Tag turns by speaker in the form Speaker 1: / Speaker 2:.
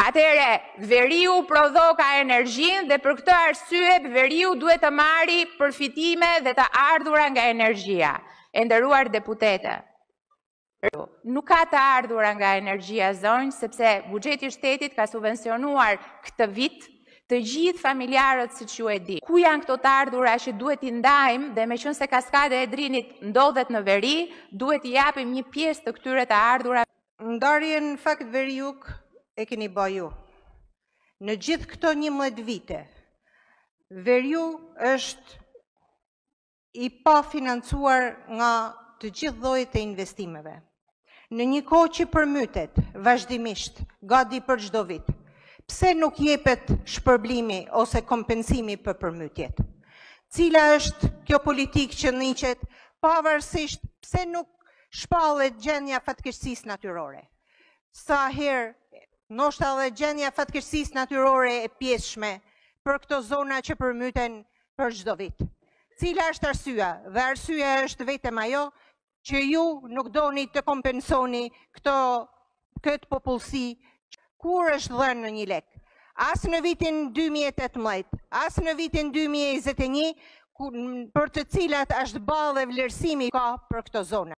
Speaker 1: Atëherë, veriu prodhoka energjinë dhe për këtë arsye veriu duhet të marri përfitime dhe të ardhura nga energjia. E nderuar deputete, nuk ka të ardhura nga energjia zonjë, sepse buxheti i shtetit ka subvencionuar këtë vit Të gjithë familjarët siç ju e di. Ku janë këto të ardhura që duhet t'i ndajmë dhe meqënëse kaskada e Drinit ndodhet në veri, duhet t'i japim një pjesë të këtyre të ardhurave.
Speaker 2: Ndarjen në fakt veri-jug e keni ba ju. Në gjithë këto njëmbëdhjetë vite, veriu është i pafinancuar nga të gjithë llojet e investimeve. Në një kohë që përmytet vazhdimisht, gati për çdo vit, pse nuk jepet shpërblimi ose kompensimi për përmytjet? Cila është kjo politikë që ndiqet pavarësisht pse nuk shpallet gjendja fatkeqësisë natyrore? Sa herë ndoshta edhe gjendja fatkeqësisë natyrore e pjesshme për këto zona që përmyten për çdo vit. Cila është arsyeja? Dhe arsyeja është vetëm ajo që ju nuk doni të kompensoni këto këtë popullsi ku s'është dhënë as një lek. As në vitin 2018, as në vitin 2021, për të cilat është ba dhe vlerësimi ka për këto zona.